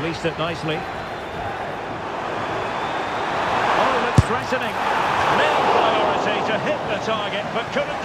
Released it nicely. Oh, looks threatening. Main priority to hit the target, but couldn't